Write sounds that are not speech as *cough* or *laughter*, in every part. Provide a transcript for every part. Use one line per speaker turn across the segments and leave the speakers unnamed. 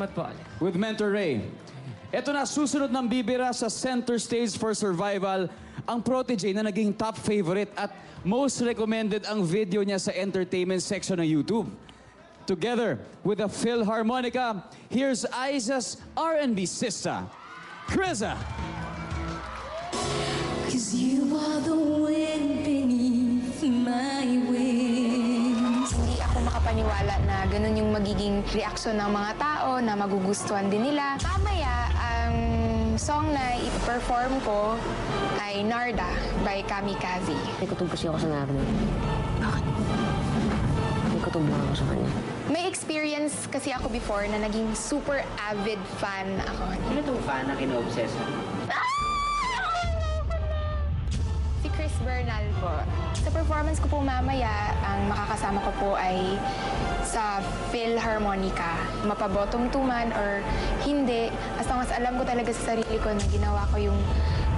Salamat po.
with Mentor Ray. Ito na, susunod ng bibira sa center stage for survival, ang Protege na naging top favorite at most recommended ang video niya sa entertainment section ng YouTube. Together with the Philharmonica, here's Aiza's R&B sister, Kriza.
Cause you are the wind
makapaniwala na ganun yung magiging reaksyon ng mga tao na magugustuhan din nila. Mamaya, ang song na i-perform ko ay Narda by Kamikaze.
May kutob kasi ako sa Narnia. Bakit? May kutob lang ako sa kanya.
May experience kasi ako before na naging super avid fan ako.
Sino itong fan na kina-obsess mo?
Bernal po. Sa performance ko po mamaya, ang makakasama ko po ay sa Philharmonica. Mapabotong tuman or hindi. As long as alam ko talaga sa sarili ko na ginawa ko yung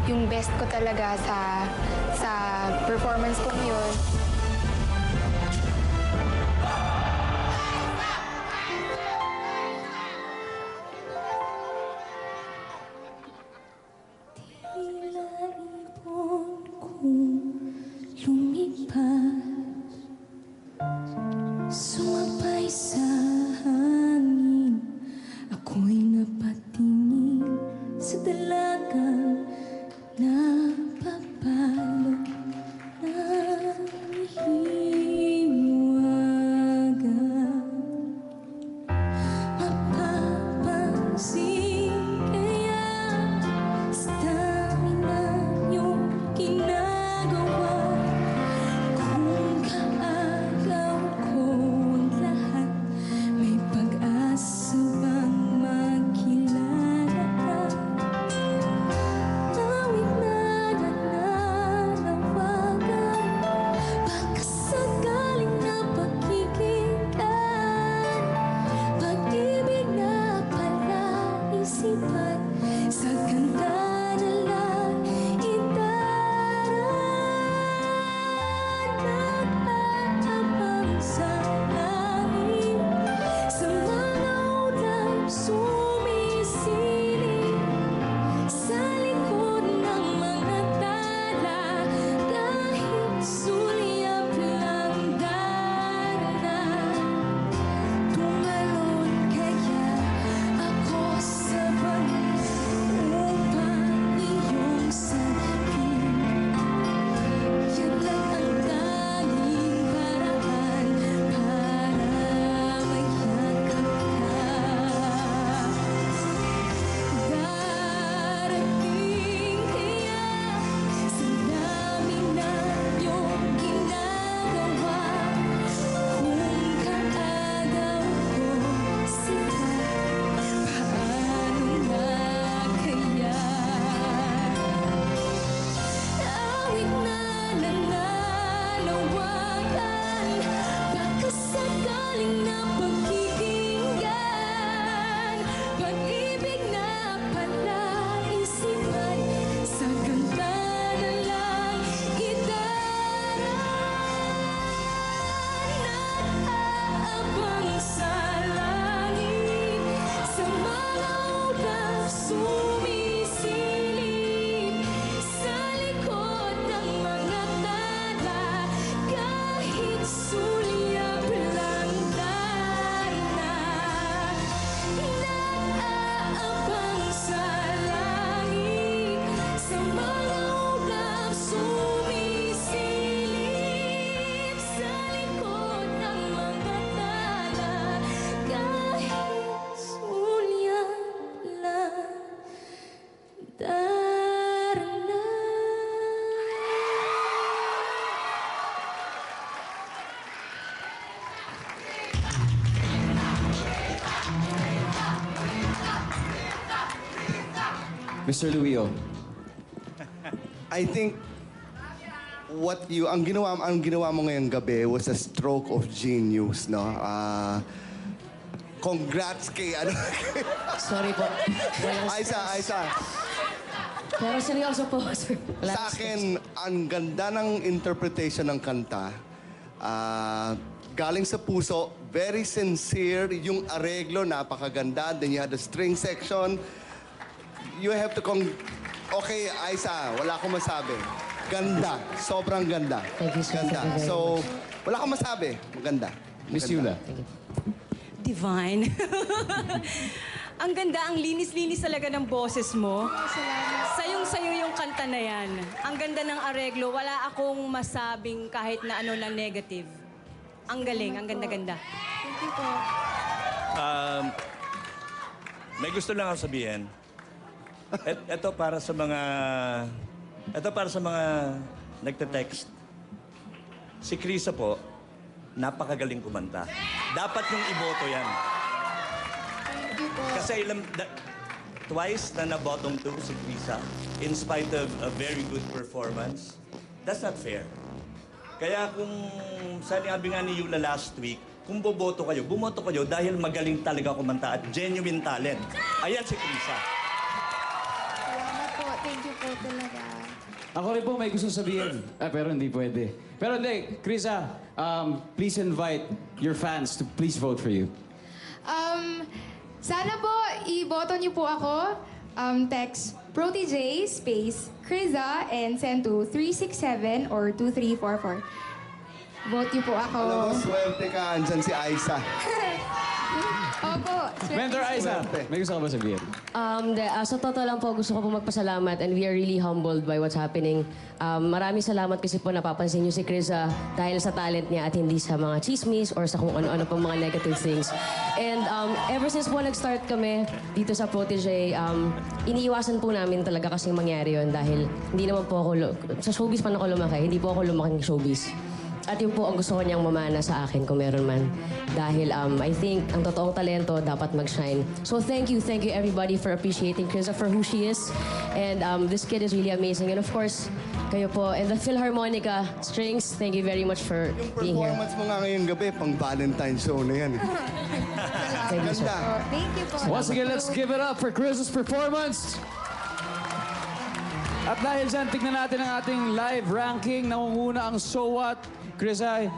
yung best ko talaga sa sa performance ko yun.
盼。
Mr. Luio.
I think what you ang ginawa ang ginawa mo ngayong gabi was a stroke of genius, no? Ah congrats kay ano *laughs*
Sorry po. Walang
Aisa, Aisa.
Pero seryoso po, sir. Wala
Sa akin, ang ganda ng interpretation ng kanta. Ah, galing sa puso, Very sincere. Yung areglo, napakaganda. Then you had the string section. You have to con... Okay, Aiza, wala akong masabi. Ganda. Sobrang ganda.
Thank you.
Ganda.
Thank you very
So, wala akong masabi. Maganda.
Miss. Yula.
Divine. *laughs* ang ganda, ang linis-linis talaga ng boses mo. Sayong-sayo yung kanta na yan. Ang ganda ng areglo, wala akong masabing kahit na ano na negative. Ang galing, ang ganda-ganda.
Um, may gusto lang ako sabihin. Et, ito para sa mga... Ito para sa mga nagte-text. Si Krisa po, napakagaling kumanta. Dapat yung iboto yan. Kasi ilang... da- twice na na-bottom two si Krisa in spite of a very good performance. That's not fair. Kaya kung sabi nga ni Yula last week, kung boboto kayo, bumoto kayo dahil magaling talaga kumanta at genuine talent. Ayan si Krisa.
Thank you po talaga.
Ako rin po may gusto sabihin. Ah, pero hindi pwede. Pero hindi, Krisa, um, please invite your fans to please vote for you.
Um, sana po, iboto niyo po ako. Um, text ProTJ space Kriza and send to 367 or 2344. Vote niyo po ako.
Alam mo, swerte ka. Andyan si Aiza. *laughs* *laughs*
Opo.
Mentor Aiza,
Swerte.
may gusto ka ba sabihin?
Um, de, ah, sa totoo lang po, gusto ko po magpasalamat and we are really humbled by what's happening. Um, maraming salamat kasi po napapansin niyo si Chris ah, dahil sa talent niya at hindi sa mga chismis or sa kung ano-ano pang mga negative things. And um, ever since po nag-start kami dito sa Protege, um, iniiwasan po namin talaga kasing mangyari yon dahil hindi naman po ako, lu- sa showbiz pa ako lumaki, hindi po ako lumaking showbiz. At yun po ang gusto ko niyang mamana sa akin kung meron man. Dahil um, I think ang totoong talento dapat mag-shine. So thank you, thank you everybody for appreciating Krisa for who she is. And um, this kid is really amazing. And of course, kayo po. And the Philharmonica Strings, thank you very much for
Yung
being here.
performance mo nga ngayong gabi, pang Valentine show na yan. eh. *laughs*
Thank you, sir.
Ganda.
Thank you po.
Once again, let's give it up for Chris's performance. At dahil dyan, tignan natin ang ating live ranking. Nangunguna ang So What. Chris, ay,